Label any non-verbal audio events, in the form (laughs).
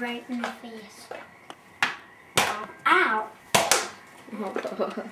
right in the face. Ow. (laughs)